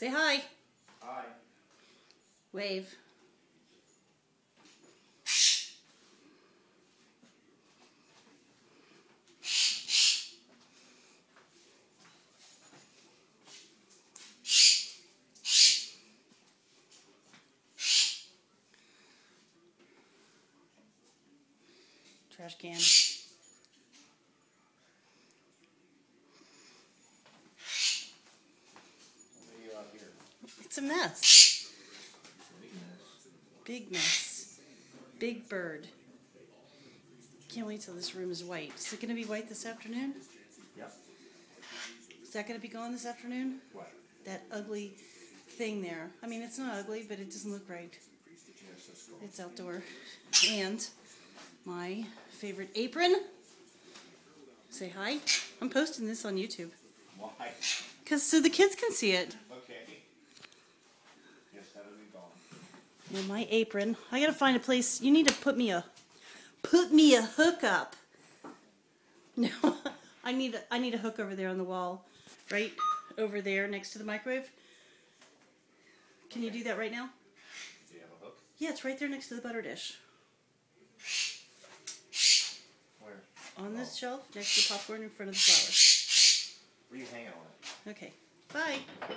Say hi. Hi. Wave. Trash can. What are you out here? It's a mess. Big mess. Big bird. Can't wait till this room is white. Is it going to be white this afternoon? Yep. Is that going to be gone this afternoon? What? That ugly thing there. I mean, it's not ugly, but it doesn't look right. Yes, let's go. It's outdoor. And my favorite apron. Say hi. I'm posting this on YouTube. Why? Because so the kids can see it. Okay. Yes, that'll be gone. And my apron. I gotta find a place. You need to put me a put me a hook up. No, I need a, I need a hook over there on the wall, right over there next to the microwave. Can you do that right now? Do you have a hook? Yeah, it's right there next to the butter dish. Where? On this oh. shelf next to the popcorn in front of the flowers. Where are you hanging on it? Okay. Bye.